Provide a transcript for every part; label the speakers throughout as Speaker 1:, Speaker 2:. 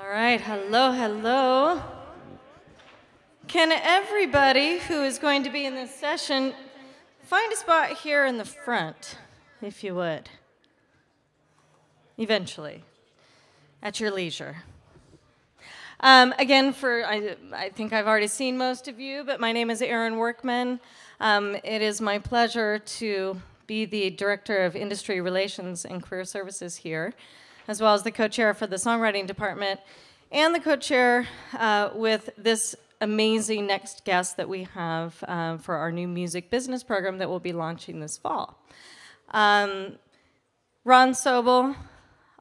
Speaker 1: All right, hello, hello. Can everybody who is going to be in this session find a spot here in the front, if you would? Eventually, at your leisure. Um, again, for I, I, think I've already seen most of you, but my name is Erin Workman. Um, it is my pleasure to be the Director of Industry Relations and Career Services here, as well as the co-chair for the Songwriting Department, and the co-chair uh, with this amazing next guest that we have um, for our new music business program that we'll be launching this fall. Um, Ron Sobel,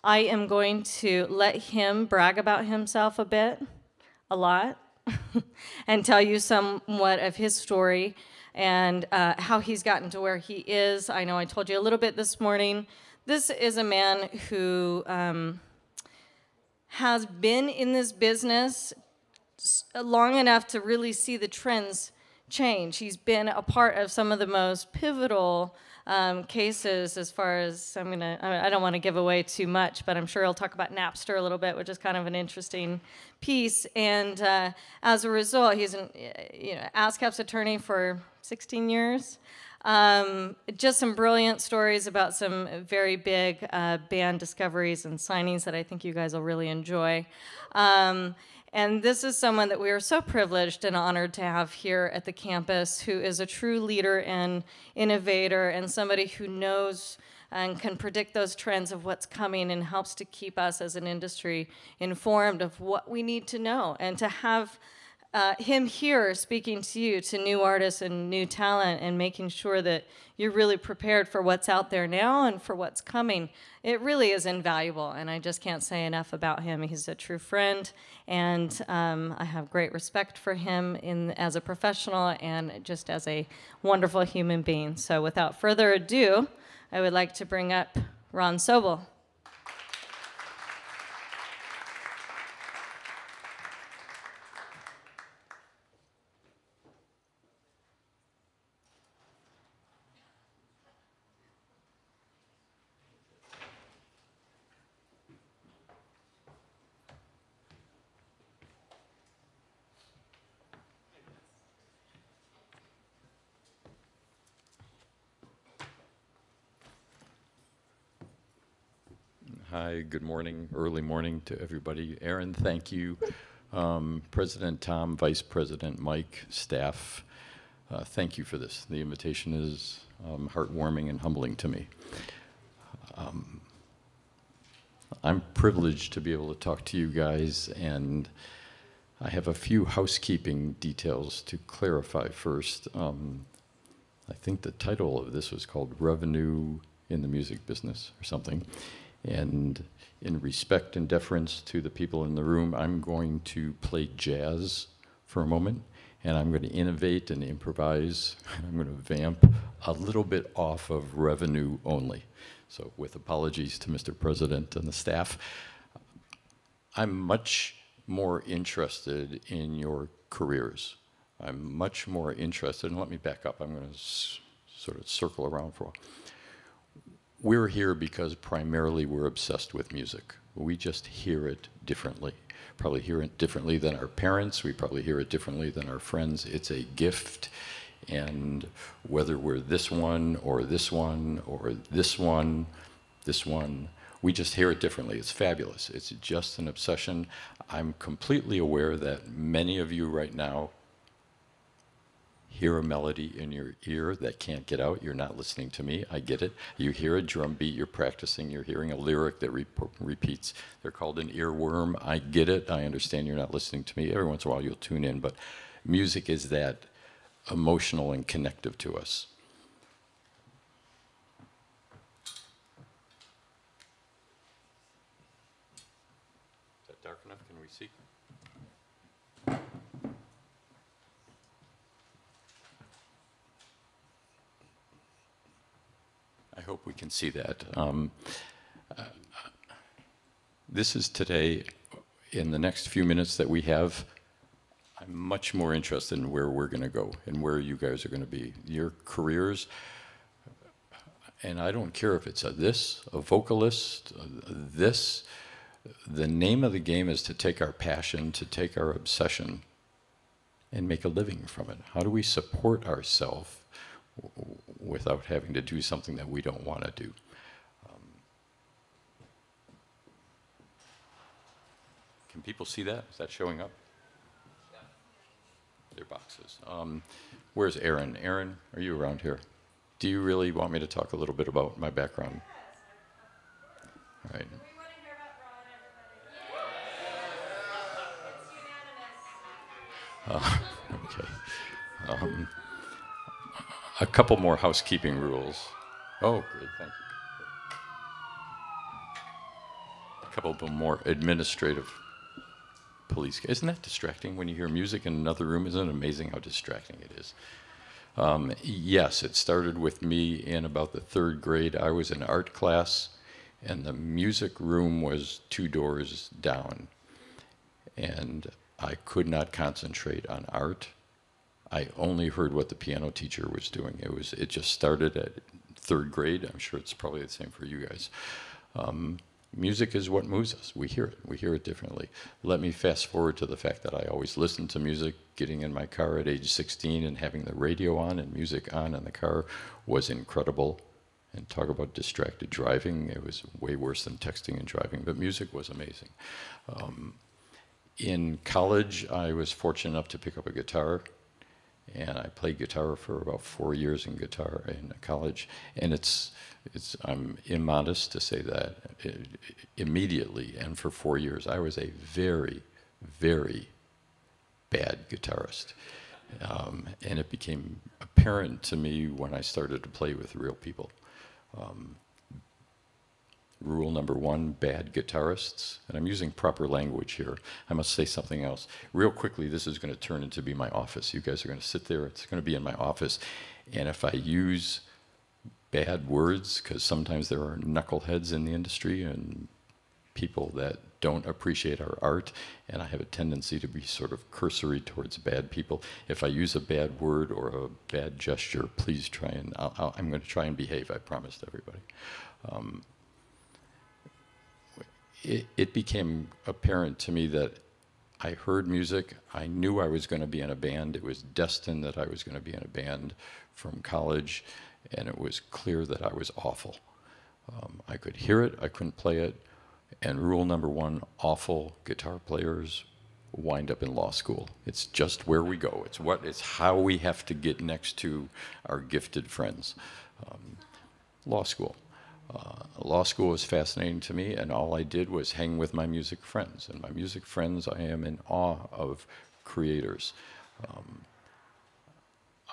Speaker 1: I am going to let him brag about himself a bit, a lot, and tell you somewhat of his story and uh, how he's gotten to where he is. I know I told you a little bit this morning. This is a man who um, has been in this business long enough to really see the trends change. He's been a part of some of the most pivotal um, cases as far as I'm gonna. I don't want to give away too much, but I'm sure he'll talk about Napster a little bit, which is kind of an interesting piece. And uh, as a result, he's an you know ASCAP's attorney for 16 years. Um, just some brilliant stories about some very big uh, band discoveries and signings that I think you guys will really enjoy. Um, and this is someone that we are so privileged and honored to have here at the campus who is a true leader and innovator and somebody who knows and can predict those trends of what's coming and helps to keep us as an industry informed of what we need to know and to have uh, him here speaking to you, to new artists and new talent, and making sure that you're really prepared for what's out there now and for what's coming. It really is invaluable, and I just can't say enough about him. He's a true friend, and um, I have great respect for him in as a professional and just as a wonderful human being. So, without further ado, I would like to bring up Ron Sobel.
Speaker 2: Hi, good morning, early morning to everybody. Erin, thank you. Um, President Tom, Vice President Mike, staff, uh, thank you for this. The invitation is um, heartwarming and humbling to me. Um, I'm privileged to be able to talk to you guys, and I have a few housekeeping details to clarify first. Um, I think the title of this was called Revenue in the Music Business or something. And in respect and deference to the people in the room, I'm going to play jazz for a moment, and I'm going to innovate and improvise, and I'm going to vamp a little bit off of revenue only. So with apologies to Mr. President and the staff, I'm much more interested in your careers. I'm much more interested, and let me back up. I'm going to sort of circle around for a while we're here because primarily we're obsessed with music. We just hear it differently. Probably hear it differently than our parents. We probably hear it differently than our friends. It's a gift. And whether we're this one or this one or this one, this one, we just hear it differently. It's fabulous. It's just an obsession. I'm completely aware that many of you right now hear a melody in your ear that can't get out, you're not listening to me. I get it. You hear a drum beat, you're practicing, you're hearing a lyric that re repeats. They're called an earworm. I get it. I understand you're not listening to me. Every once in a while you'll tune in, but music is that emotional and connective to us. Is that dark enough? Can we see? Hope we can see that. Um, uh, this is today, in the next few minutes that we have, I'm much more interested in where we're going to go and where you guys are going to be. Your careers, and I don't care if it's a this, a vocalist, a this, the name of the game is to take our passion, to take our obsession, and make a living from it. How do we support ourselves without having to do something that we don't want to do? Um, can people see that? Is that showing up? Their boxes. Um, where's Erin? Erin, are you around here? Do you really want me to talk a little bit about my background? All right. Uh, okay. Um, a couple more housekeeping rules. Oh, great, thank you. A couple more administrative police. Isn't that distracting when you hear music in another room? Isn't it amazing how distracting it is? Um, yes, it started with me in about the third grade. I was in art class, and the music room was two doors down. And I could not concentrate on art. I only heard what the piano teacher was doing. It was it just started at third grade. I'm sure it's probably the same for you guys. Um, music is what moves us. We hear it. We hear it differently. Let me fast forward to the fact that I always listened to music. Getting in my car at age 16 and having the radio on and music on in the car was incredible. And talk about distracted driving. It was way worse than texting and driving, but music was amazing. Um, in college, I was fortunate enough to pick up a guitar, and I played guitar for about four years in guitar in college. And it's, it's I'm immodest to say that immediately, and for four years, I was a very, very bad guitarist. Um, and it became apparent to me when I started to play with real people. Um, Rule number one, bad guitarists. And I'm using proper language here. I must say something else. Real quickly, this is going to turn into be my office. You guys are going to sit there. It's going to be in my office. And if I use bad words, because sometimes there are knuckleheads in the industry and people that don't appreciate our art, and I have a tendency to be sort of cursory towards bad people. If I use a bad word or a bad gesture, please try and, i am going to try and behave, I promised everybody. Um, it, it became apparent to me that I heard music. I knew I was going to be in a band. It was destined that I was going to be in a band from college, and it was clear that I was awful. Um, I could hear it, I couldn't play it. And rule number one awful guitar players wind up in law school. It's just where we go. It's what it's how we have to get next to our gifted friends. Um, law school. Uh, law school was fascinating to me, and all I did was hang with my music friends. And my music friends, I am in awe of creators. Um,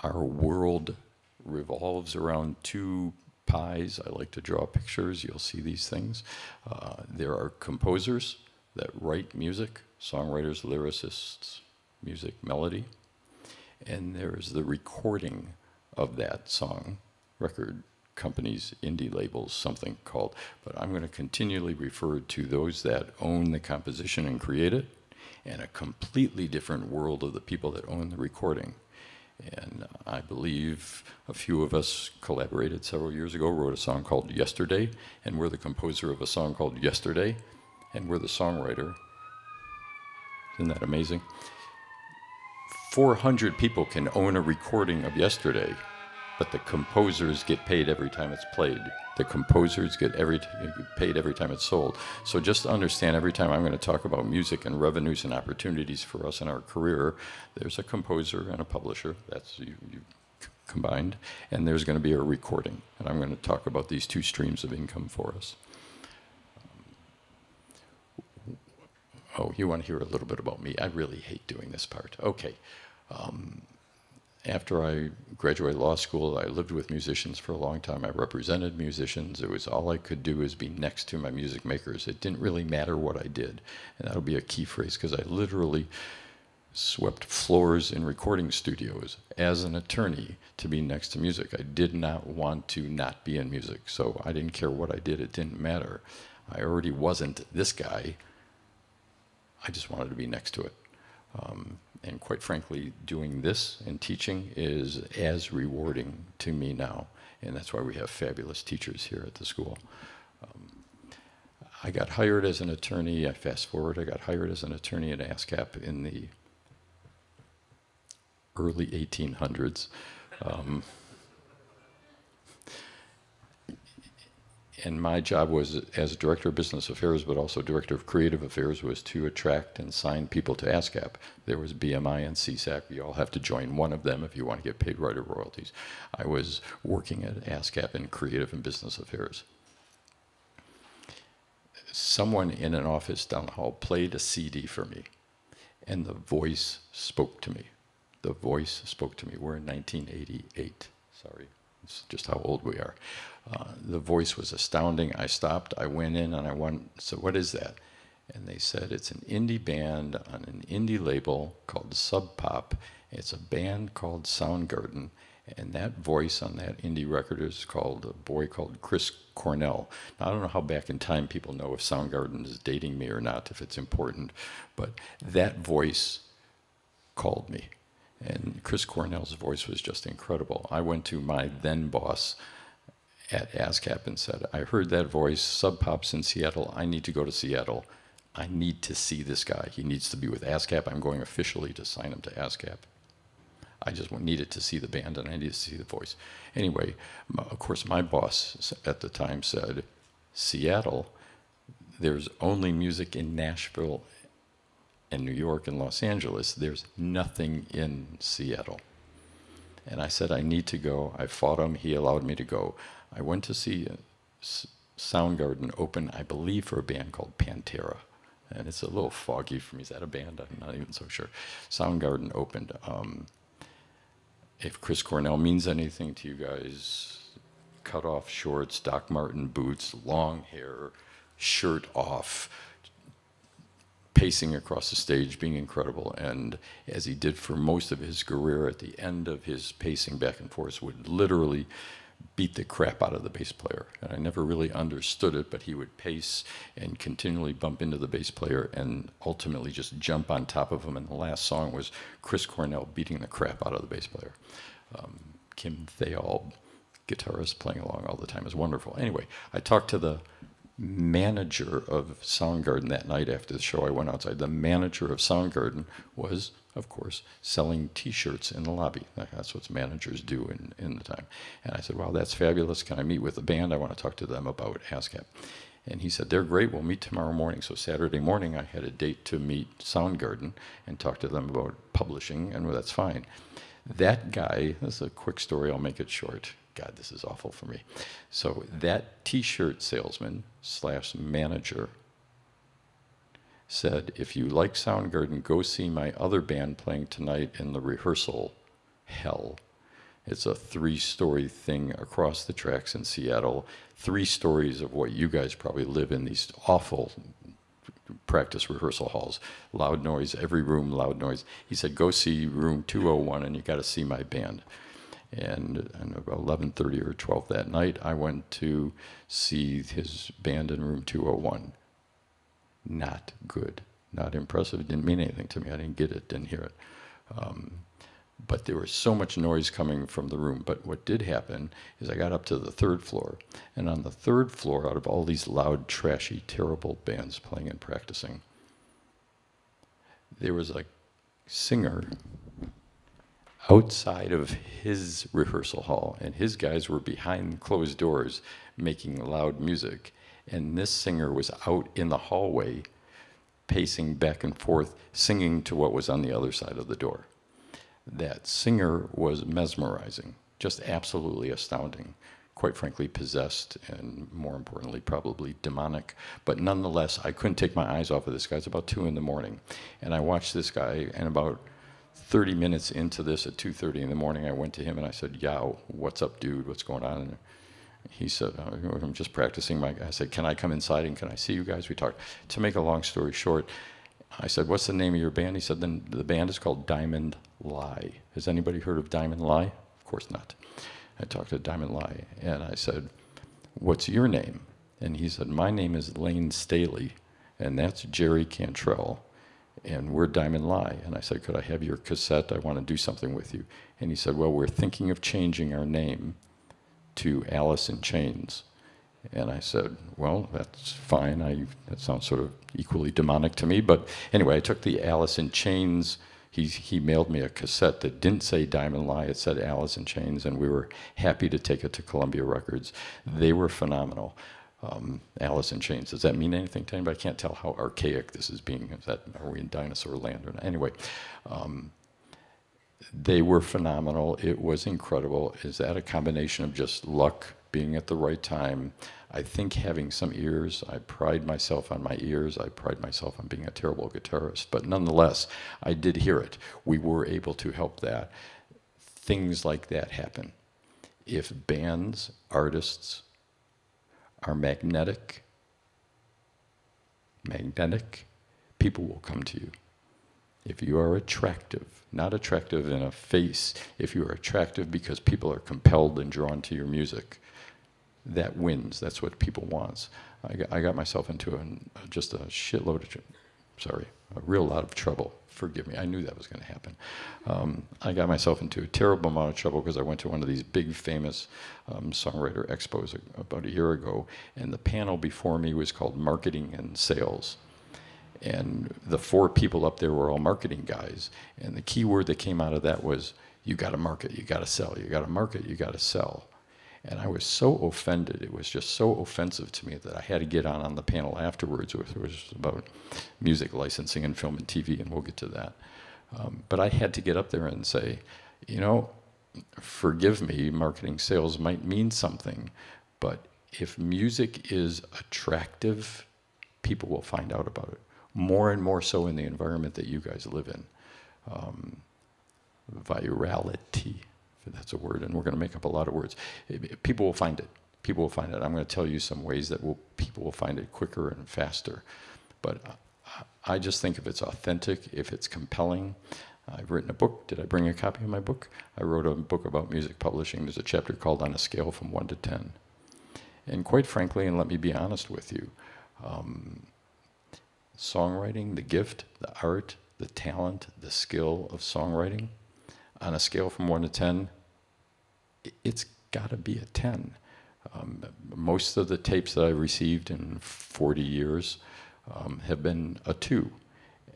Speaker 2: our world revolves around two pies. I like to draw pictures. You'll see these things. Uh, there are composers that write music, songwriters, lyricists, music, melody. And there's the recording of that song, record companies, indie labels, something called, but I'm going to continually refer to those that own the composition and create it, and a completely different world of the people that own the recording. And uh, I believe a few of us collaborated several years ago, wrote a song called Yesterday, and we're the composer of a song called Yesterday, and we're the songwriter. Isn't that amazing? 400 people can own a recording of Yesterday but the composers get paid every time it's played. The composers get every paid every time it's sold. So just to understand every time I'm going to talk about music and revenues and opportunities for us in our career, there's a composer and a publisher. That's you, you combined, and there's going to be a recording. And I'm going to talk about these two streams of income for us. Oh, you want to hear a little bit about me? I really hate doing this part. Okay. Um, after I graduated law school, I lived with musicians for a long time. I represented musicians. It was all I could do is be next to my music makers. It didn't really matter what I did. And that'll be a key phrase because I literally swept floors in recording studios as an attorney to be next to music. I did not want to not be in music. So I didn't care what I did. It didn't matter. I already wasn't this guy. I just wanted to be next to it. Um, and quite frankly, doing this and teaching is as rewarding to me now. And that's why we have fabulous teachers here at the school. Um, I got hired as an attorney. I fast forward, I got hired as an attorney at ASCAP in the early 1800s. Um, and my job was as director of business affairs, but also director of creative affairs, was to attract and sign people to ASCAP. There was BMI and SESAC. You all have to join one of them if you want to get paid writer royalties. I was working at ASCAP in creative and business affairs. Someone in an office down the hall played a CD for me, and the voice spoke to me. The voice spoke to me. We're in 1988. Sorry, it's just how old we are. Uh, the voice was astounding. I stopped, I went in, and I went, so what is that? And they said it's an indie band on an indie label called Sub Pop. It's a band called Soundgarden. And that voice on that indie record is called a boy called Chris Cornell. Now, I don't know how back in time people know if Soundgarden is dating me or not, if it's important, but that voice called me. And Chris Cornell's voice was just incredible. I went to my then boss, at ASCAP and said, I heard that voice, Sub Pop's in Seattle. I need to go to Seattle. I need to see this guy. He needs to be with ASCAP. I'm going officially to sign him to ASCAP. I just needed to see the band and I needed to see the voice. Anyway, of course, my boss at the time said, Seattle, there's only music in Nashville and New York and Los Angeles. There's nothing in Seattle. And I said, I need to go. I fought him. He allowed me to go. I went to see Soundgarden open, I believe, for a band called Pantera. And it's a little foggy for me. Is that a band? I'm not even so sure. Soundgarden opened. Um, if Chris Cornell means anything to you guys, cut off shorts, Doc Martin boots, long hair, shirt off, pacing across the stage, being incredible. And as he did for most of his career, at the end of his pacing back and forth, would literally beat the crap out of the bass player. And I never really understood it, but he would pace and continually bump into the bass player and ultimately just jump on top of him. And the last song was Chris Cornell beating the crap out of the bass player. Um, Kim Thayil, guitarist, playing along all the time. is wonderful. Anyway, I talked to the manager of Soundgarden that night after the show. I went outside. The manager of Soundgarden was of course, selling T-shirts in the lobby. That's what managers do in, in the time. And I said, wow, that's fabulous. Can I meet with the band? I want to talk to them about ASCAP. And he said, they're great. We'll meet tomorrow morning. So Saturday morning, I had a date to meet Soundgarden and talk to them about publishing, and well, that's fine. That guy, this is a quick story, I'll make it short. God, this is awful for me. So that T-shirt salesman slash manager said, if you like Soundgarden, go see my other band playing tonight in the rehearsal hell. It's a three-story thing across the tracks in Seattle. Three stories of what you guys probably live in, these awful practice rehearsal halls. Loud noise, every room loud noise. He said, go see room 201 and you got to see my band. And, about 11.30 or 12 that night, I went to see his band in room 201 not good, not impressive. It didn't mean anything to me. I didn't get it, didn't hear it. Um, but there was so much noise coming from the room. But what did happen is I got up to the third floor, and on the third floor, out of all these loud, trashy, terrible bands playing and practicing, there was a singer outside of his rehearsal hall, and his guys were behind closed doors making loud music and this singer was out in the hallway pacing back and forth, singing to what was on the other side of the door. That singer was mesmerizing, just absolutely astounding, quite frankly, possessed, and more importantly, probably demonic. But nonetheless, I couldn't take my eyes off of this guy. It's about 2 in the morning. And I watched this guy, and about 30 minutes into this at 2.30 in the morning, I went to him and I said, Yow, what's up, dude? What's going on? he said, uh, I'm just practicing my, I said, can I come inside and can I see you guys? We talked. To make a long story short, I said, what's the name of your band? He said, then the band is called Diamond Lie. Has anybody heard of Diamond Lie? Of course not. I talked to Diamond Lie and I said, what's your name? And he said, my name is Layne Staley and that's Jerry Cantrell and we're Diamond Lie. And I said, could I have your cassette? I want to do something with you. And he said, well, we're thinking of changing our name to Alice in Chains. And I said, well, that's fine. I, that sounds sort of equally demonic to me. But anyway, I took the Alice in Chains. He, he mailed me a cassette that didn't say Diamond Lie, it said Alice in Chains, and we were happy to take it to Columbia Records. They were phenomenal. Um, Alice in Chains. Does that mean anything to anybody? I can't tell how archaic this is being. Is that are we in dinosaur land or not? Anyway, um, they were phenomenal. It was incredible. Is that a combination of just luck, being at the right time? I think having some ears. I pride myself on my ears. I pride myself on being a terrible guitarist. But nonetheless, I did hear it. We were able to help that. Things like that happen. If bands, artists, are magnetic, magnetic, people will come to you. If you are attractive, not attractive in a face, if you are attractive because people are compelled and drawn to your music, that wins. That's what people want. I got, I got myself into a, just a shitload of, sorry, a real lot of trouble. Forgive me, I knew that was going to happen. Um, I got myself into a terrible amount of trouble because I went to one of these big famous um, songwriter expos about a year ago, and the panel before me was called Marketing and Sales. And the four people up there were all marketing guys, and the key word that came out of that was, you got to market, you got to sell, you got to market, you got to sell. And I was so offended. It was just so offensive to me that I had to get on on the panel afterwards. It was about music licensing and film and TV, and we'll get to that. Um, but I had to get up there and say, you know, forgive me, marketing sales might mean something, but if music is attractive, people will find out about it. More and more so in the environment that you guys live in. Um, virality that's a word, and we're going to make up a lot of words. People will find it. People will find it. I'm going to tell you some ways that will, people will find it quicker and faster. But I just think if it's authentic, if it's compelling, I've written a book. Did I bring a copy of my book? I wrote a book about music publishing. There's a chapter called On a Scale from 1 to 10. And quite frankly, and let me be honest with you, um, songwriting, the gift, the art, the talent, the skill of songwriting, on a scale from 1 to 10, it's got to be a 10. Um, most of the tapes that I've received in 40 years um, have been a 2.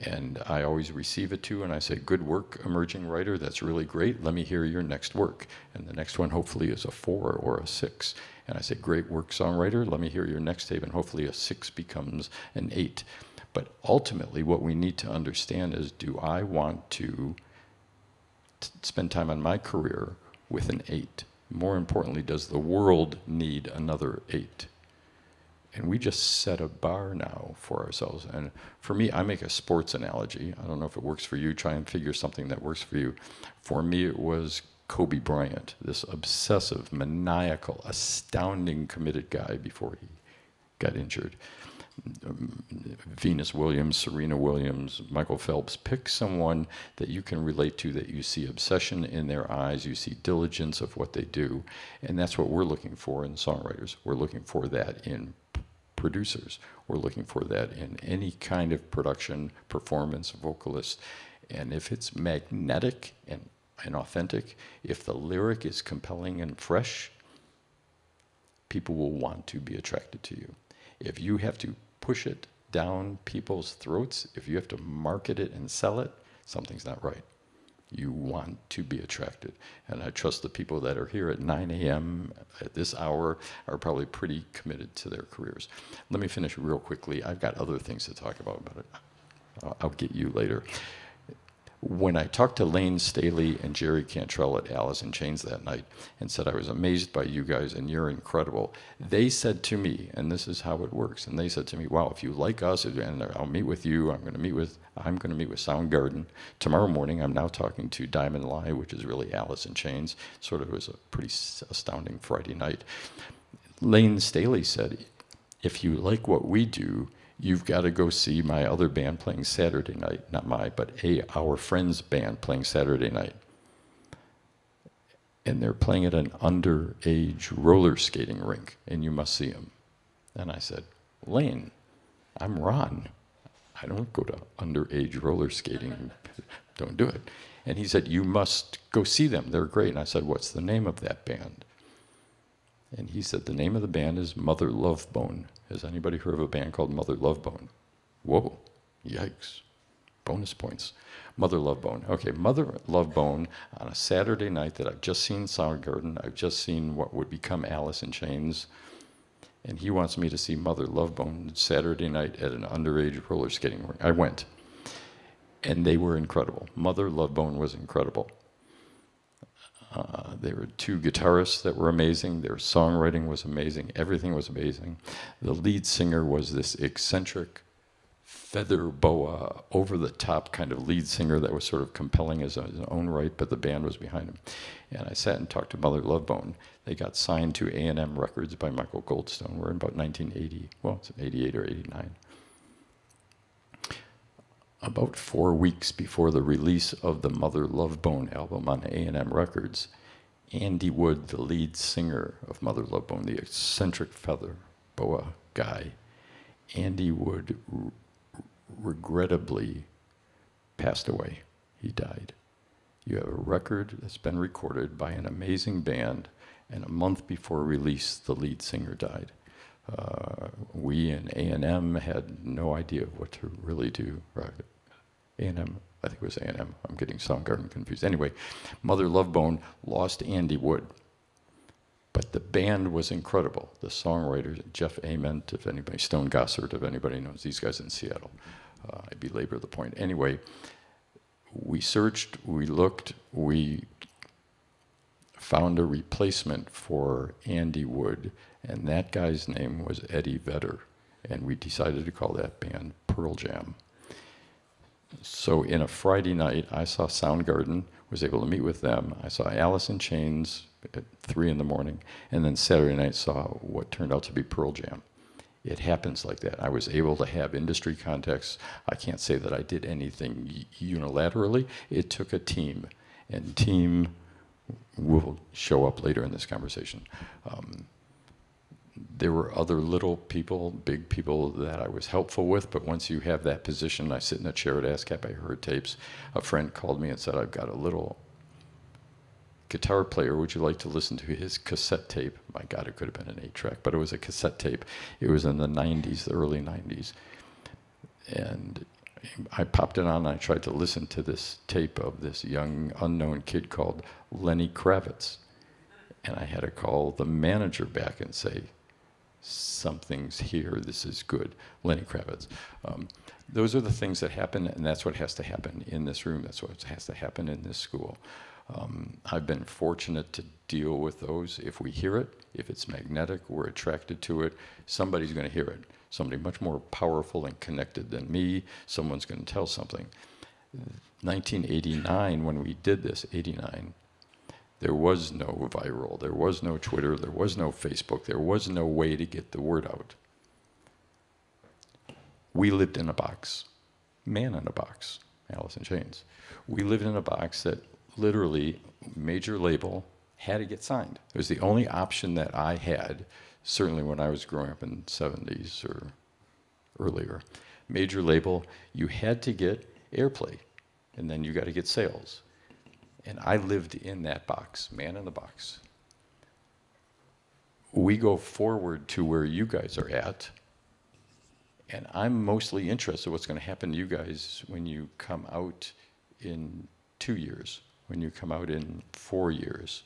Speaker 2: And I always receive a 2 and I say, good work, emerging writer, that's really great. Let me hear your next work. And the next one hopefully is a 4 or a 6. And I say, great work, songwriter, let me hear your next tape. And hopefully a 6 becomes an 8. But ultimately, what we need to understand is do I want to spend time on my career with an eight. More importantly, does the world need another eight? And we just set a bar now for ourselves. And for me, I make a sports analogy. I don't know if it works for you. Try and figure something that works for you. For me, it was Kobe Bryant, this obsessive, maniacal, astounding, committed guy before he got injured. Um, Venus Williams, Serena Williams, Michael Phelps. Pick someone that you can relate to, that you see obsession in their eyes, you see diligence of what they do. And that's what we're looking for in songwriters. We're looking for that in producers. We're looking for that in any kind of production, performance, vocalist. And if it's magnetic and, and authentic, if the lyric is compelling and fresh, people will want to be attracted to you. If you have to push it down people's throats, if you have to market it and sell it, something's not right. You want to be attracted. And I trust the people that are here at 9 a.m. at this hour are probably pretty committed to their careers. Let me finish real quickly. I've got other things to talk about, but I'll get you later when I talked to Layne Staley and Jerry Cantrell at Alice in Chains that night and said, I was amazed by you guys and you're incredible, they said to me, and this is how it works, and they said to me, wow, if you like us, and I'll meet with you, I'm going to meet with, I'm going to meet with Soundgarden. Tomorrow morning, I'm now talking to Diamond Lie, which is really Alice in Chains. Sort of was a pretty astounding Friday night. Layne Staley said, if you like what we do, you've got to go see my other band playing Saturday night. Not my, but a our friend's band playing Saturday night. And they're playing at an underage roller skating rink, and you must see them. And I said, Layne, I'm Ron. I don't go to underage roller skating. don't do it. And he said, You must go see them. They're great. And I said, What's the name of that band? And he said, The name of the band is Mother Love Bone. Has anybody heard of a band called Mother Love Bone? Whoa, yikes. Bonus points. Mother Love Bone. Okay, Mother Love Bone on a Saturday night that I've just seen Soundgarden, I've just seen what would become Alice in Chains, and he wants me to see Mother Love Bone Saturday night at an underage roller skating rink. I went, and they were incredible. Mother Love Bone was incredible. Uh, there were two guitarists that were amazing. Their songwriting was amazing. Everything was amazing. The lead singer was this eccentric, feather boa, over the top kind of lead singer that was sort of compelling as his own right, but the band was behind him. And I sat and talked to Mother Love Bone. They got signed to A&M Records by Michael Goldstone. We're in about 1980, well, it's 88 or 89 about four weeks before the release of the Mother Love Bone album on A&M Records, Andy Wood, the lead singer of Mother Love Bone, the eccentric feather boa guy, Andy Wood regrettably passed away. He died. You have a record that's been recorded by an amazing band, and a month before release, the lead singer died. Uh, we in A&M had no idea what to really do. Right? A&M, I think it was A&M. I'm getting Soundgarden confused. Anyway, Mother Love Bone lost Andy Wood, but the band was incredible. The songwriter, Jeff Ament, if anybody, Stone Gossard, if anybody knows these guys in Seattle. Uh, I belabor the point. Anyway, we searched, we looked, we found a replacement for Andy Wood, and that guy's name was Eddie Vedder, and we decided to call that band Pearl Jam. So in a Friday night, I saw Soundgarden, was able to meet with them. I saw Alice in Chains at three in the morning, and then Saturday night saw what turned out to be Pearl Jam. It happens like that. I was able to have industry contacts. I can't say that I did anything unilaterally. It took a team, and team will show up later in this conversation. Um, there were other little people, big people that I was helpful with, but once you have that position, I sit in a chair at ASCAP, I heard tapes. A friend called me and said, I've got a little guitar player, would you like to listen to his cassette tape? My God, it could have been an eight track, but it was a cassette tape. It was in the 90s, the early 90s. And I popped it on and I tried to listen to this tape of this young unknown kid called Lenny Kravitz. And I had to call the manager back and say, something's here, this is good. Lenny Kravitz. Um, those are the things that happen, and that's what has to happen in this room. That's what has to happen in this school. Um, I've been fortunate to deal with those. If we hear it, if it's magnetic, we're attracted to it, somebody's going to hear it. Somebody much more powerful and connected than me, someone's going to tell something. 1989, when we did this, 89, there was no viral, there was no Twitter, there was no Facebook, there was no way to get the word out. We lived in a box, man in a box, Alice in Chains. We lived in a box that literally, major label, had to get signed. It was the only option that I had, certainly when I was growing up in the 70s or earlier. Major label, you had to get airplay, and then you got to get sales. And I lived in that box, man in the box. We go forward to where you guys are at. And I'm mostly interested in what's going to happen to you guys when you come out in two years, when you come out in four years.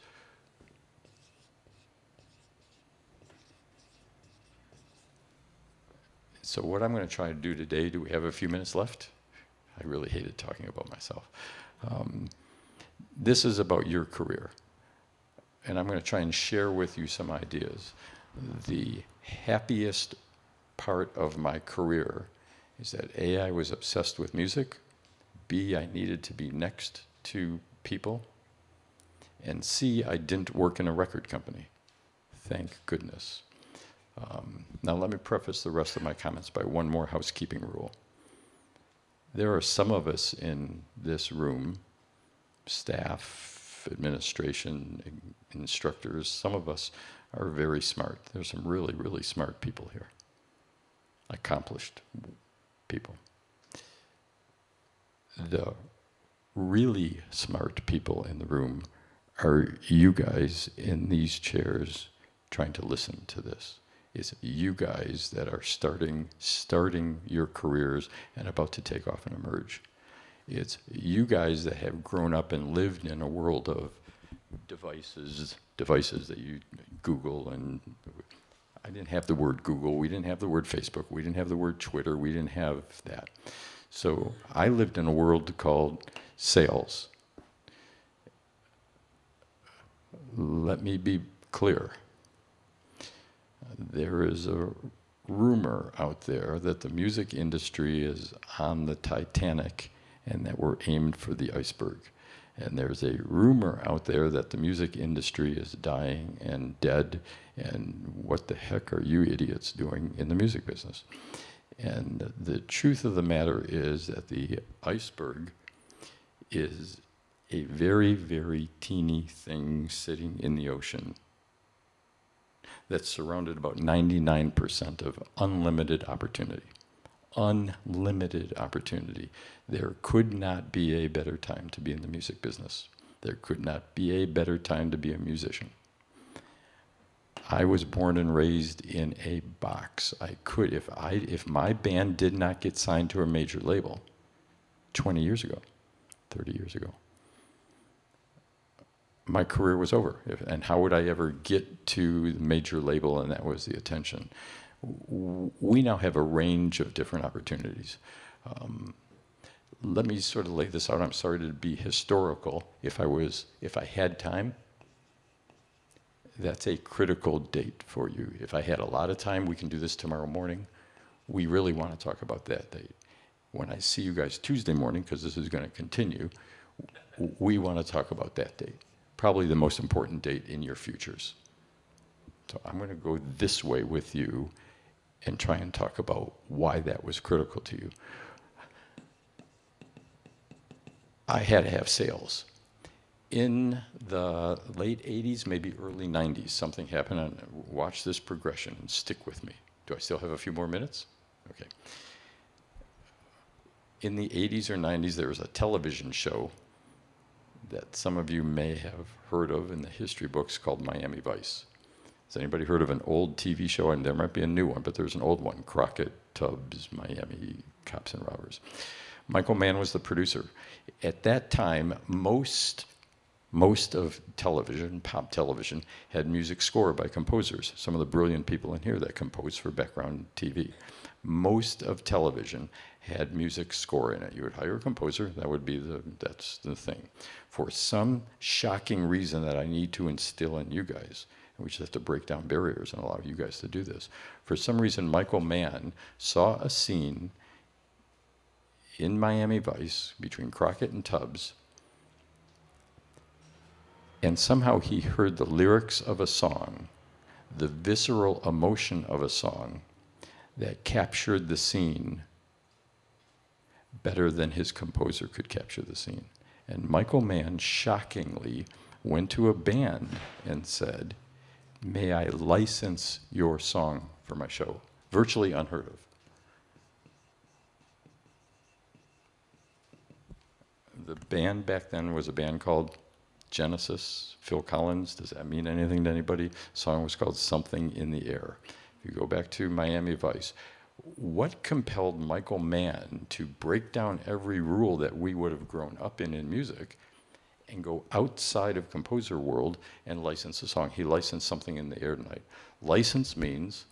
Speaker 2: So what I'm going to try to do today, do we have a few minutes left? I really hated talking about myself. Um, this is about your career. And I'm going to try and share with you some ideas. The happiest part of my career is that A, I was obsessed with music, B, I needed to be next to people, and C, I didn't work in a record company. Thank goodness. Um, now, let me preface the rest of my comments by one more housekeeping rule. There are some of us in this room staff, administration, instructors, some of us are very smart. There's some really, really smart people here, accomplished people. The really smart people in the room are you guys in these chairs trying to listen to this. It's you guys that are starting starting your careers and about to take off and emerge. It's you guys that have grown up and lived in a world of devices, devices that you Google and I didn't have the word Google, we didn't have the word Facebook, we didn't have the word Twitter, we didn't have that. So I lived in a world called sales. Let me be clear. There is a rumor out there that the music industry is on the Titanic and that we're aimed for the iceberg. And there's a rumor out there that the music industry is dying and dead, and what the heck are you idiots doing in the music business? And the truth of the matter is that the iceberg is a very, very teeny thing sitting in the ocean that's surrounded about 99% of unlimited opportunity. Unlimited opportunity. There could not be a better time to be in the music business. There could not be a better time to be a musician. I was born and raised in a box. I could, if I, if my band did not get signed to a major label, 20 years ago, 30 years ago, my career was over. And how would I ever get to the major label? And that was the attention. We now have a range of different opportunities. Um, let me sort of lay this out. I'm sorry to be historical. If I was, if I had time, that's a critical date for you. If I had a lot of time, we can do this tomorrow morning. We really want to talk about that date. When I see you guys Tuesday morning, because this is going to continue, we want to talk about that date. Probably the most important date in your futures. So I'm going to go this way with you and try and talk about why that was critical to you. I had to have sales in the late 80s, maybe early 90s, something happened, and watch this progression and stick with me. Do I still have a few more minutes? Okay. In the 80s or 90s, there was a television show that some of you may have heard of in the history books called Miami Vice. Has anybody heard of an old TV show? And there might be a new one, but there's an old one Crockett, Tubbs, Miami Cops and Robbers. Michael Mann was the producer. At that time, most most of television, pop television, had music scored by composers. Some of the brilliant people in here that compose for background TV. Most of television had music score in it. You would hire a composer, that would be the, that's the thing. For some shocking reason that I need to instill in you guys, and we just have to break down barriers and allow you guys to do this. For some reason, Michael Mann saw a scene in Miami Vice between Crockett and Tubbs and somehow he heard the lyrics of a song, the visceral emotion of a song that captured the scene better than his composer could capture the scene. And Michael Mann shockingly went to a band and said, May I license your song for my show? Virtually unheard of. The band back then was a band called Genesis, Phil Collins, does that mean anything to anybody? The song was called Something in the Air. If you go back to Miami Vice, what compelled Michael Mann to break down every rule that we would have grown up in in music and go outside of composer world and license a song? He licensed Something in the Air tonight. License means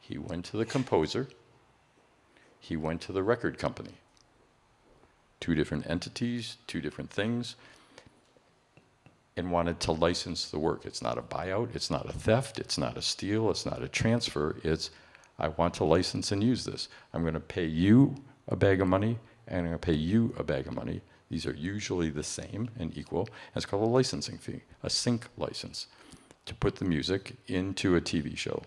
Speaker 2: he went to the composer, he went to the record company two different entities, two different things, and wanted to license the work. It's not a buyout, it's not a theft, it's not a steal, it's not a transfer. It's, I want to license and use this. I'm going to pay you a bag of money, and I'm going to pay you a bag of money. These are usually the same and equal. It's called a licensing fee, a sync license, to put the music into a TV show.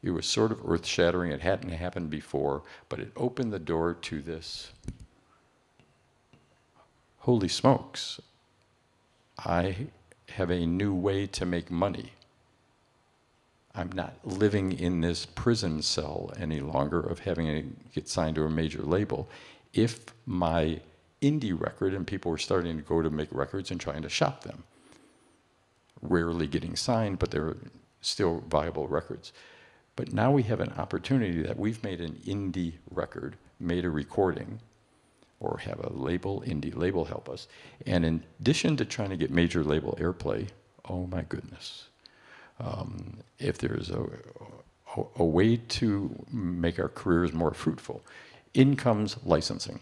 Speaker 2: It was sort of earth shattering. It hadn't happened before, but it opened the door to this holy smokes, I have a new way to make money. I'm not living in this prison cell any longer of having to get signed to a major label. If my indie record, and people were starting to go to make records and trying to shop them, rarely getting signed, but they're still viable records. But now we have an opportunity that we've made an indie record, made a recording, or have a label, indie label help us. And in addition to trying to get major label airplay, oh my goodness, um, if there's a, a, a way to make our careers more fruitful, in comes licensing.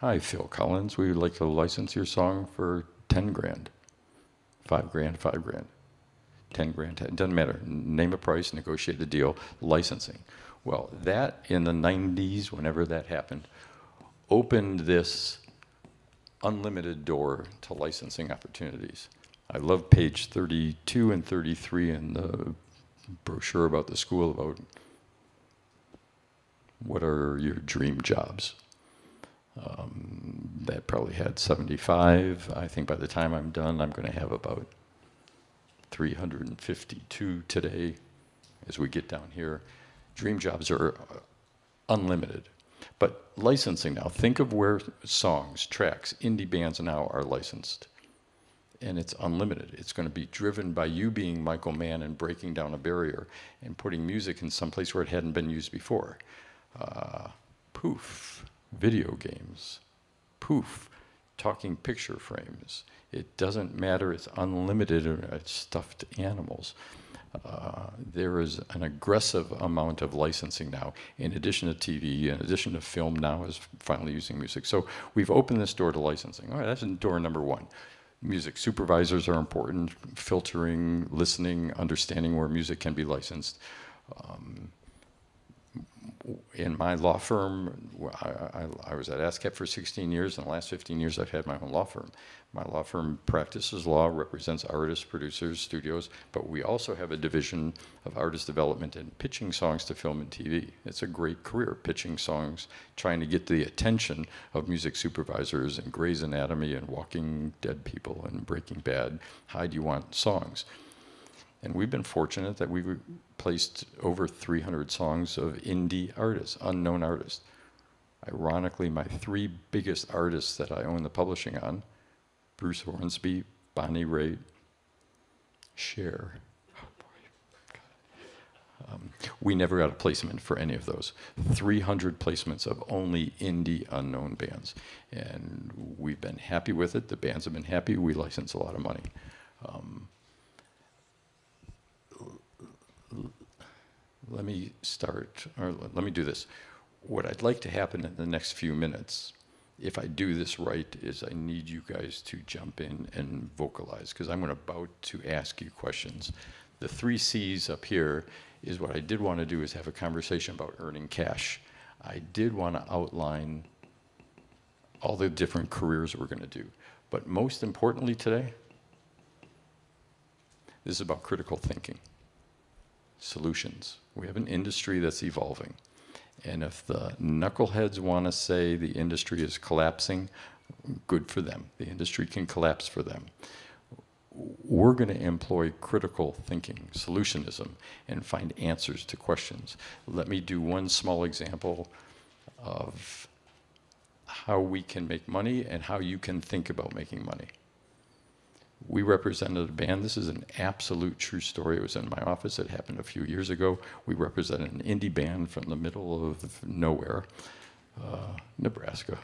Speaker 2: Hi, Phil Collins. We would like to license your song for 10 grand. Five grand, five grand. 10 grand, 10, doesn't matter. Name a price, negotiate a deal, licensing. Well, that in the 90s, whenever that happened, opened this unlimited door to licensing opportunities. I love page 32 and 33 in the brochure about the school about what are your dream jobs. Um, that probably had 75. I think by the time I'm done, I'm going to have about 352 today as we get down here. Dream jobs are uh, unlimited. But licensing now, think of where songs, tracks, indie bands now are licensed. And it's unlimited. It's going to be driven by you being Michael Mann and breaking down a barrier and putting music in some place where it hadn't been used before. Uh, poof, video games. Poof, talking picture frames. It doesn't matter, it's unlimited, it's stuffed animals. Uh, there is an aggressive amount of licensing now, in addition to TV, in addition to film now is finally using music. So we've opened this door to licensing. All right, that's door number one. Music supervisors are important, filtering, listening, understanding where music can be licensed. Um, in my law firm, I, I, I, was at ASCAP for 16 years. In the last 15 years, I've had my own law firm. My law firm practices law, represents artists, producers, studios, but we also have a division of artist development and pitching songs to film and TV. It's a great career, pitching songs, trying to get the attention of music supervisors and Grey's Anatomy and Walking Dead people and Breaking Bad. How do you want songs? And we've been fortunate that we've placed over 300 songs of indie artists, unknown artists. Ironically, my three biggest artists that I own the publishing on Bruce Hornsby, Bonnie Raitt, Cher. Oh um, we never got a placement for any of those. 300 placements of only indie unknown bands. And we've been happy with it. The bands have been happy. We license a lot of money. Um, let me start, or let me do this. What I'd like to happen in the next few minutes if I do this right, is I need you guys to jump in and vocalize, because I'm going about to ask you questions. The three C's up here is what I did want to do is have a conversation about earning cash. I did want to outline all the different careers we're going to do. But most importantly today, this is about critical thinking, solutions. We have an industry that's evolving. And if the knuckleheads want to say the industry is collapsing, good for them. The industry can collapse for them. We're going to employ critical thinking, solutionism, and find answers to questions. Let me do one small example of how we can make money and how you can think about making money we represented a band. This is an absolute true story. It was in my office. It happened a few years ago. We represented an indie band from the middle of nowhere, uh, Nebraska,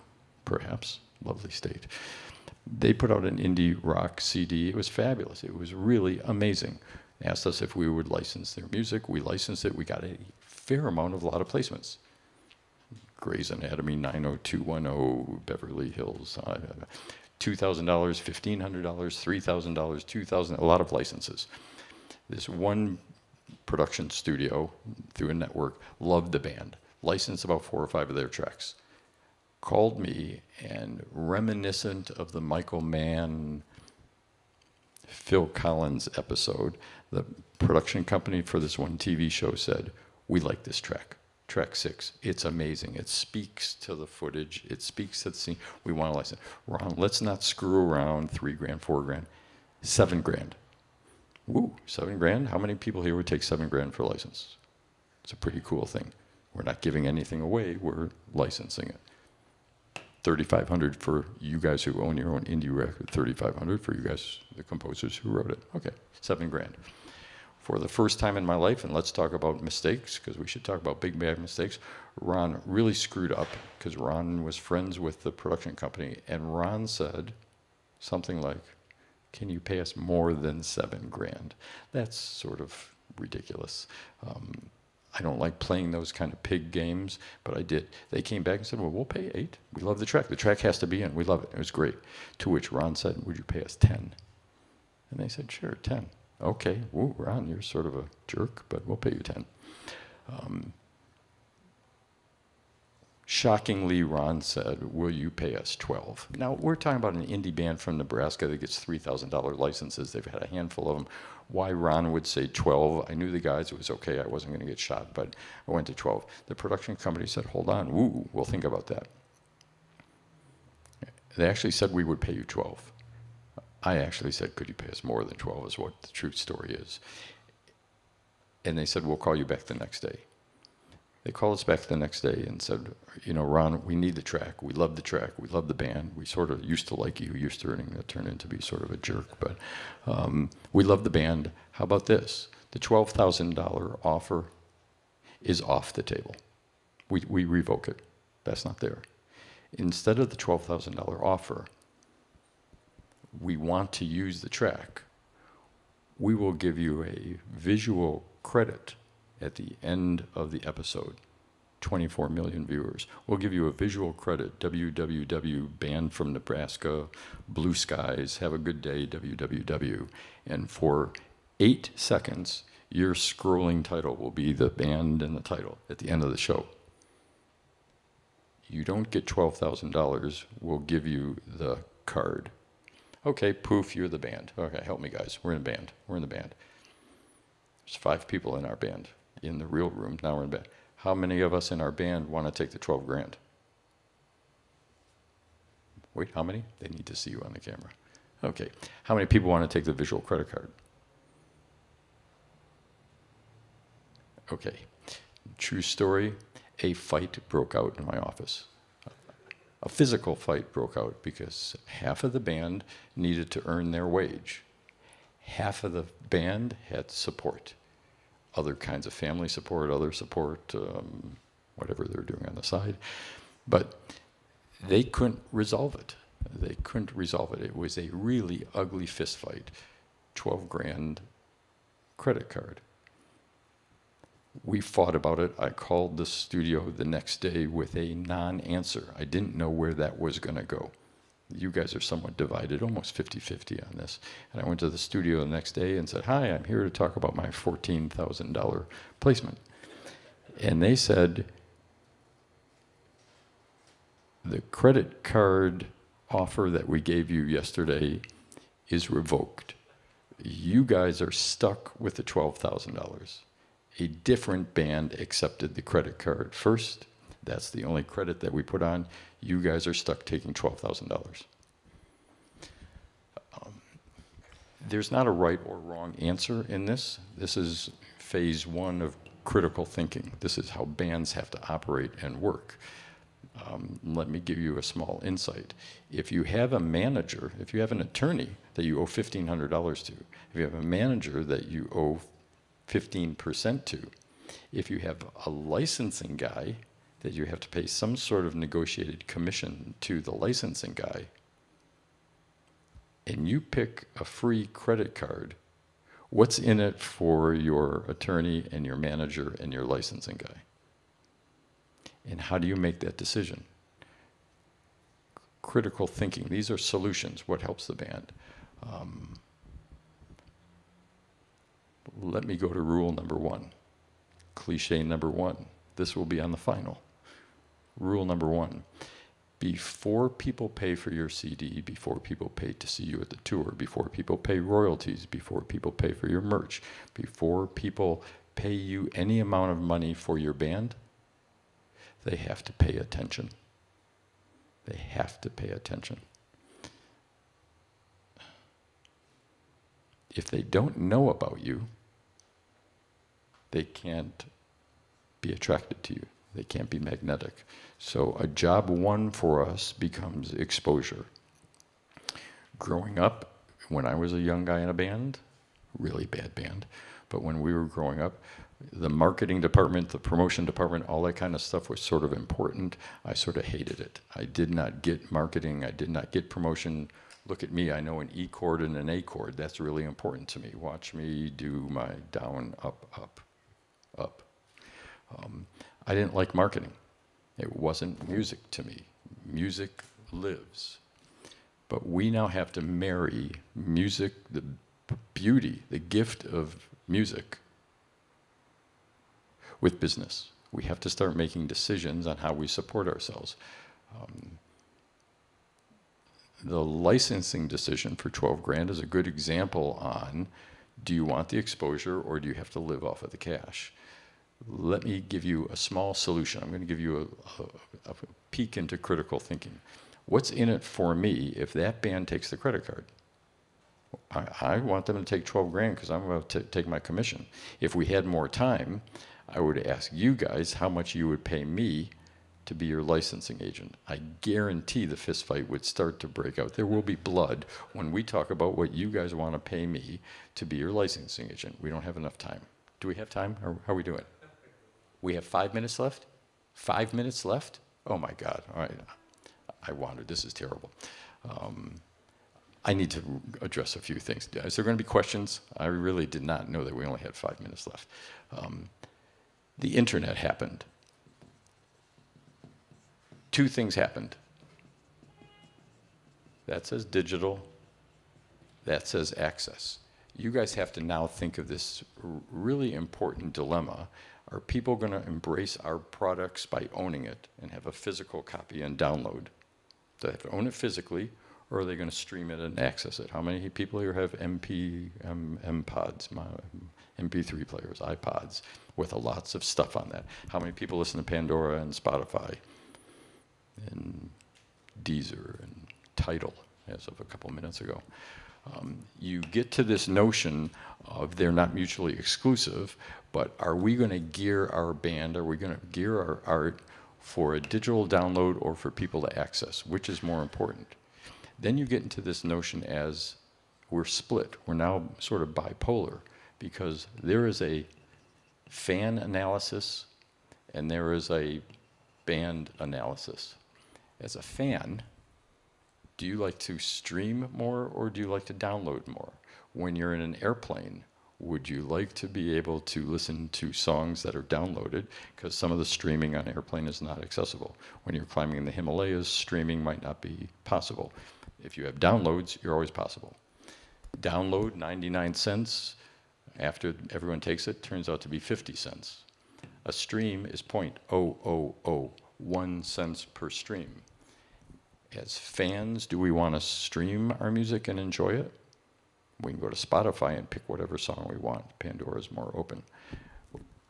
Speaker 2: perhaps. Lovely state. They put out an indie rock CD. It was fabulous. It was really amazing. They asked us if we would license their music. We licensed it. We got a fair amount of a lot of placements. Grey's Anatomy 90210, Beverly Hills. Uh, $2,000, $1,500, $3,000, 2,000, a lot of licenses. This one production studio through a network loved the band, licensed about four or five of their tracks. Called me and reminiscent of the Michael Mann Phil Collins episode, the production company for this one TV show said, We like this track. Track six. It's amazing. It speaks to the footage. It speaks to the scene. We want to license. Ron, let's not screw around. Three grand, four grand, seven grand. Woo, seven grand. How many people here would take seven grand for a license? It's a pretty cool thing. We're not giving anything away. We're licensing it. 3,500 for you guys who own your own indie record, 3,500 for you guys, the composers who wrote it. Okay, seven grand. For the first time in my life, and let's talk about mistakes, because we should talk about big bad mistakes. Ron really screwed up because Ron was friends with the production company, and Ron said something like, Can you pay us more than seven grand? That's sort of ridiculous. Um, I don't like playing those kind of pig games, but I did. They came back and said, Well, we'll pay eight. We love the track. The track has to be in. We love it. It was great. To which Ron said, Would you pay us 10? And they said, Sure, 10. Okay, Ron, you're sort of a jerk, but we'll pay you 10. Um, shockingly, Ron said, Will you pay us 12? Now, we're talking about an indie band from Nebraska that gets $3,000 licenses. They've had a handful of them why Ron would say 12. I knew the guys, it was okay, I wasn't going to get shot, but I went to 12. The production company said, hold on, ooh, we'll think about that. They actually said we would pay you 12. I actually said, could you pay us more than 12 is what the true story is. And they said, we'll call you back the next day. They called us back the next day and said, you know, Ron, we need the track. We love the track. We love the band. We sort of used to like you. You used to earning turned into be sort of a jerk, but um, we love the band. How about this? The $12,000 offer is off the table. We, we revoke it. That's not there. Instead of the $12,000 offer, we want to use the track. We will give you a visual credit at the end of the episode. 24 million viewers. We'll give you a visual credit, www, band from Nebraska, blue skies, have a good day, www. And for eight seconds, your scrolling title will be the band and the title at the end of the show. You don't get $12,000, we'll give you the card. Okay, poof, you're the band. Okay, help me guys, we're in a band, we're in the band. There's five people in our band in the real room. Now we're in band. How many of us in our band want to take the 12 grand? Wait, how many? They need to see you on the camera. Okay. How many people want to take the visual credit card? Okay. True story. A fight broke out in my office. A physical fight broke out because half of the band needed to earn their wage. Half of the band had support other kinds of family support, other support, um, whatever they're doing on the side. But they couldn't resolve it. They couldn't resolve it. It was a really ugly fist fight. 12 grand credit card. We fought about it. I called the studio the next day with a non answer. I didn't know where that was going to go you guys are somewhat divided, almost 50 50 on this. And I went to the studio the next day and said, Hi, I'm here to talk about my $14,000 placement. And they said, The credit card offer that we gave you yesterday is revoked. You guys are stuck with the $12,000. A different band accepted the credit card first. That's the only credit that we put on you guys are stuck taking $12,000. Um, there's not a right or wrong answer in this. This is phase one of critical thinking. This is how bands have to operate and work. Um, let me give you a small insight. If you have a manager, if you have an attorney that you owe $1,500 to, if you have a manager that you owe 15% to, if you have a licensing guy that you have to pay some sort of negotiated commission to the licensing guy, and you pick a free credit card, what's in it for your attorney and your manager and your licensing guy? And how do you make that decision? Critical thinking. These are solutions. What helps the band? Um, let me go to rule number one. Cliche number one. This will be on the final. Rule number one before people pay for your CD, before people pay to see you at the tour, before people pay royalties, before people pay for your merch, before people pay you any amount of money for your band, they have to pay attention. They have to pay attention. If they don't know about you, they can't be attracted to you They can't be magnetic. So a job one for us becomes exposure. Growing up, when I was a young guy in a band, really bad band, but when we were growing up, the marketing department, the promotion department, all that kind of stuff was sort of important. I sort of hated it. I did not get marketing. I did not get promotion. Look at me, I know an E chord and an A chord. That's really important to me. Watch me do my down, up, up, up. Um, I didn't like marketing. It wasn't music to me. Music lives. But we now have to marry music, the beauty, the gift of music, with business. We have to start making decisions on how we support ourselves. Um, the licensing decision for 12 grand is a good example on do you want the exposure or do you have to live off of the cash? Let me give you a small solution. I'm going to give you a, a, a peek into critical thinking. What's in it for me if that band takes the credit card? I, I want them to take 12 grand because I'm about to take my commission. If we had more time, I would ask you guys how much you would pay me to be your licensing agent. I guarantee the fist fight would start to break out. There will be blood when we talk about what you guys want to pay me to be your licensing agent. We don't have enough time. Do we have time? Or how are we doing? We have five minutes left? Five minutes left? Oh my God. All right. I wandered. This is terrible. Um, I need to address a few things. Is there going to be questions? I really did not know that we only had five minutes left. Um, the internet happened. Two things happened. That says digital, that says access. You guys have to now think of this really important dilemma. Are people going to embrace our products by owning it and have a physical copy and download? Do they have to own it physically, or are they going to stream it and access it? How many people here have MP, M, M pods, MP3 players, iPods, with a lots of stuff on that? How many people listen to Pandora and Spotify and Deezer and Tidal as of a couple minutes ago? Um, you get to this notion of they're not mutually exclusive, but are we going to gear our band, are we going to gear our art for a digital download or for people to access? Which is more important? Then you get into this notion as we're split. We're now sort of bipolar because there is a fan analysis and there is a band analysis. As a fan, do you like to stream more or do you like to download more? When you're in an airplane, would you like to be able to listen to songs that are downloaded? Because some of the streaming on airplane is not accessible. When you're climbing the Himalayas, streaming might not be possible. If you have downloads, you're always possible. Download 99 cents, after everyone takes it, turns out to be 50 cents. A stream is oh oh oh. 0.0001 cents per stream. As fans, do we want to stream our music and enjoy it? We can go to Spotify and pick whatever song we want. Pandora is more open.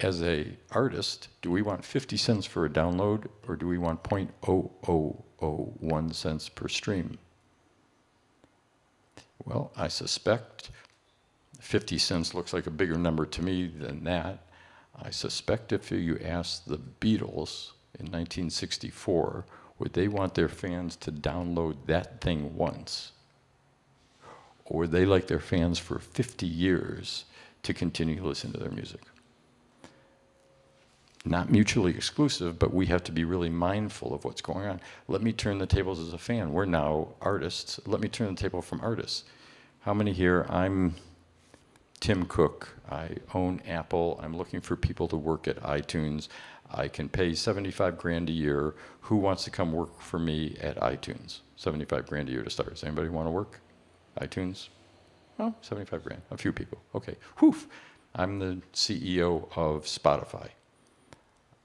Speaker 2: As a artist, do we want 50 cents for a download or do we want 0.0001 cents per stream? Well, I suspect 50 cents looks like a bigger number to me than that. I suspect if you ask the Beatles in 1964, would they want their fans to download that thing once? Or would they like their fans for 50 years to continue to listen to their music? Not mutually exclusive, but we have to be really mindful of what's going on. Let me turn the tables as a fan. We're now artists. Let me turn the table from artists. How many here? I'm Tim Cook. I own Apple. I'm looking for people to work at iTunes. I can pay 75 grand a year. Who wants to come work for me at iTunes? 75 grand a year to start. Does anybody want to work? iTunes? Oh, 75 grand. A few people. Okay. Whew. I'm the CEO of Spotify.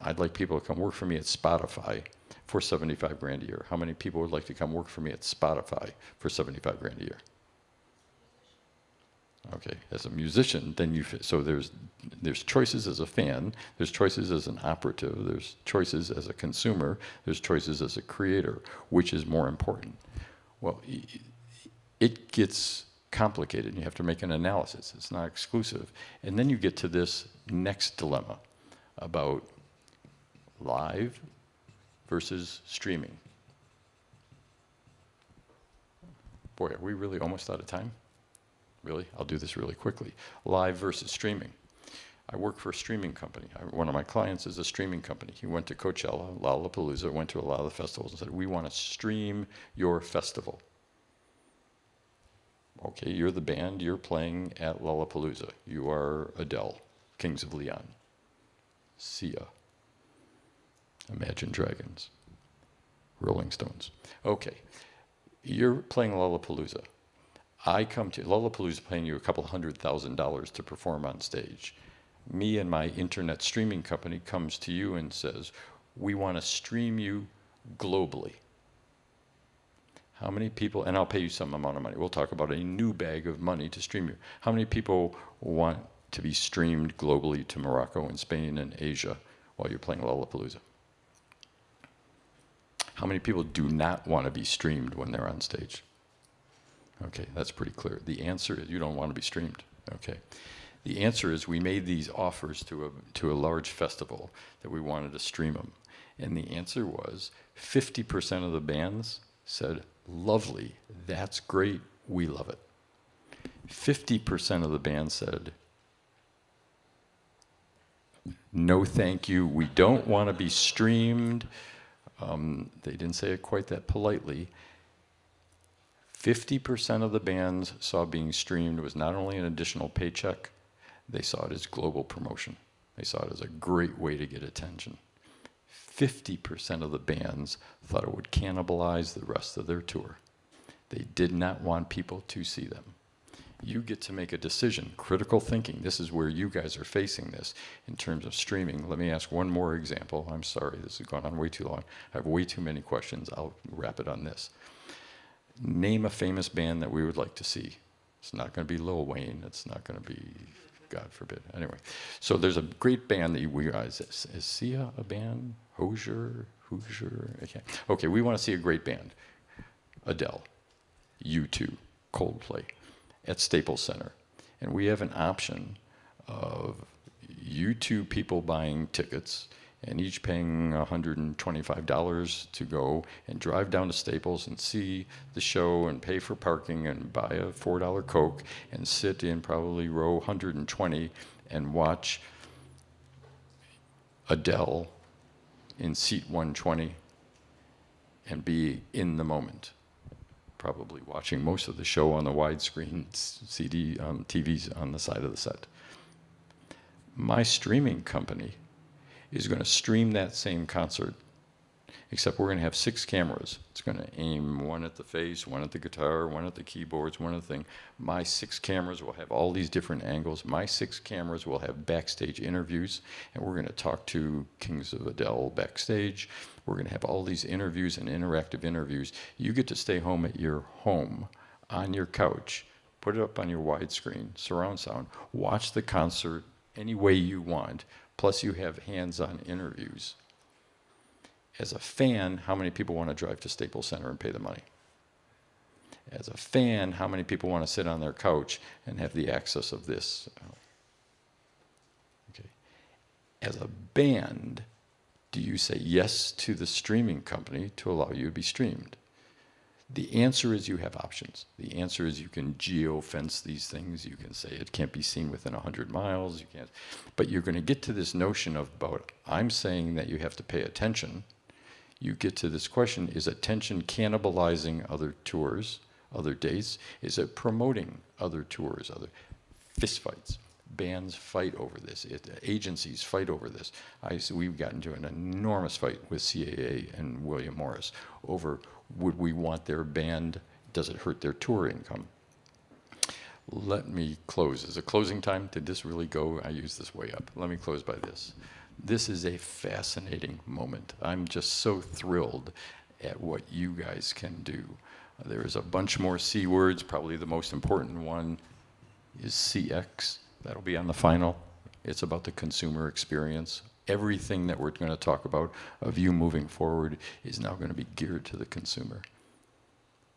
Speaker 2: I'd like people to come work for me at Spotify for 75 grand a year. How many people would like to come work for me at Spotify for 75 grand a year? Okay, as a musician, then you so there's there's choices as a fan, there's choices as an operative, there's choices as a consumer, there's choices as a creator. Which is more important? Well, it gets complicated. You have to make an analysis. It's not exclusive, and then you get to this next dilemma about live versus streaming. Boy, are we really almost out of time? Really? I'll do this really quickly. Live versus streaming. I work for a streaming company. I, one of my clients is a streaming company. He went to Coachella, Lollapalooza, went to a lot of the festivals and said, We want to stream your festival. Okay, you're the band, you're playing at Lollapalooza. You are Adele, Kings of Leon, Sia, Imagine Dragons, Rolling Stones. Okay, you're playing Lollapalooza. I come to Lollapalooza paying you a couple hundred thousand dollars to perform on stage. Me and my internet streaming company comes to you and says, we want to stream you globally. How many people, and I'll pay you some amount of money. We'll talk about a new bag of money to stream you. How many people want to be streamed globally to Morocco and Spain and Asia while you're playing Lollapalooza? How many people do not want to be streamed when they're on stage? Okay, that's pretty clear. The answer is you don't want to be streamed. Okay. The answer is we made these offers to a, to a large festival that we wanted to stream them. And the answer was 50% of the bands said, lovely, that's great, we love it. 50% of the band said, no thank you, we don't want to be streamed. Um, they didn't say it quite that politely. 50% of the bands saw being streamed was not only an additional paycheck, they saw it as global promotion. They saw it as a great way to get attention. 50% of the bands thought it would cannibalize the rest of their tour. They did not want people to see them. You get to make a decision, critical thinking. This is where you guys are facing this in terms of streaming. Let me ask one more example. I'm sorry, this has gone on way too long. I have way too many questions. I'll wrap it on this. Name a famous band that we would like to see. It's not going to be Lil Wayne. It's not going to be, God forbid. Anyway, so there's a great band that we guys. Is, is Sia a band? Hozier? Hoosier. Okay. Okay, we want to see a great band. Adele, U2, Coldplay, at Staples Center, and we have an option of U2 people buying tickets and each paying $125 to go and drive down to Staples and see the show and pay for parking and buy a $4 Coke and sit in probably row 120 and watch Adele in seat 120 and be in the moment. Probably watching most of the show on the widescreen CD um, TVs on the side of the set. My streaming company is going to stream that same concert, except we're going to have six cameras. It's going to aim one at the face, one at the guitar, one at the keyboards, one at the thing. My six cameras will have all these different angles. My six cameras will have backstage interviews, and we're going to talk to Kings of Adele backstage. We're going to have all these interviews and interactive interviews. You get to stay home at your home on your couch, put it up on your widescreen, surround sound, watch the concert any way you want, plus you have hands-on interviews. As a fan, how many people want to drive to Staples Center and pay the money? As a fan, how many people want to sit on their couch and have the access of this? Oh. Okay. As a band, do you say yes to the streaming company to allow you to be streamed? The answer is you have options. The answer is you can geo-fence these things. You can say it can't be seen within 100 miles. You can't, but you're going to get to this notion of about, I'm saying that you have to pay attention. You get to this question, is attention cannibalizing other tours, other dates? Is it promoting other tours, other fistfights? Bands fight over this. It, agencies fight over this. I, we've gotten into an enormous fight with CAA and William Morris over would we want their band? Does it hurt their tour income? Let me close. Is it closing time? Did this really go? I use this way up. Let me close by this. This is a fascinating moment. I'm just so thrilled at what you guys can do. Uh, there's a bunch more C words. Probably the most important one is CX. That'll be on the final. It's about the consumer experience everything that we're going to talk about of you moving forward is now going to be geared to the consumer.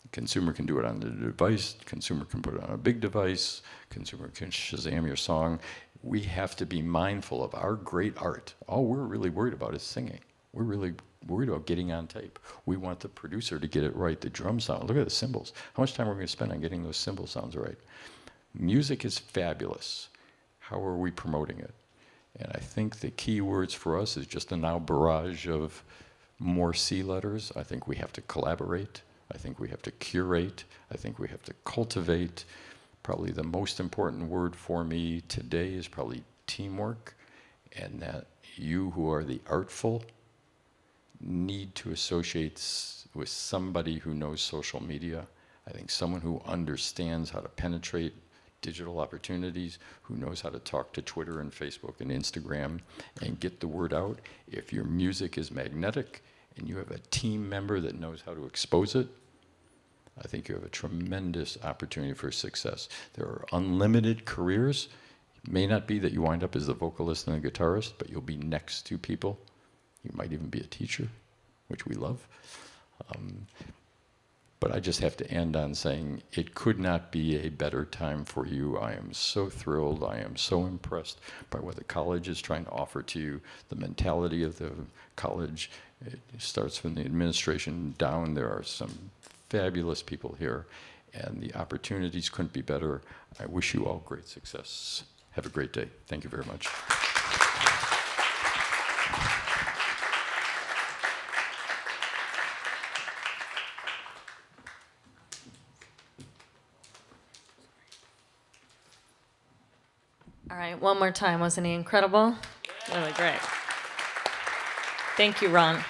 Speaker 2: The consumer can do it on the device, consumer can put it on a big device, consumer can Shazam your song. We have to be mindful of our great art. All we're really worried about is singing. We're really worried about getting on tape. We want the producer to get it right, the drum sound. Look at the cymbals. How much time are we going to spend on getting those cymbal sounds right? Music is fabulous. How are we promoting it? And I think the key words for us is just a now barrage of more C letters. I think we have to collaborate. I think we have to curate. I think we have to cultivate. Probably the most important word for me today is probably teamwork, and that you who are the artful need to associate with somebody who knows social media. I think someone who understands how to penetrate digital opportunities, who knows how to talk to Twitter and Facebook and Instagram and get the word out. If your music is magnetic and you have a team member that knows how to expose it, I think you have a tremendous opportunity for success. There are unlimited careers. It may not be that you wind up as the vocalist and the guitarist, but you'll be next to people. You might even be a teacher, which we love. Um, but I just have to end on saying it could not be a better time for you. I am so thrilled. I am so impressed by what the college is trying to offer to you. The mentality of the college it starts from the administration down. There are some fabulous people here, and the opportunities couldn't be better. I wish you all great success. Have a great day. Thank you very much.
Speaker 1: More time. Wasn't he incredible? Really great. Thank you, Ron.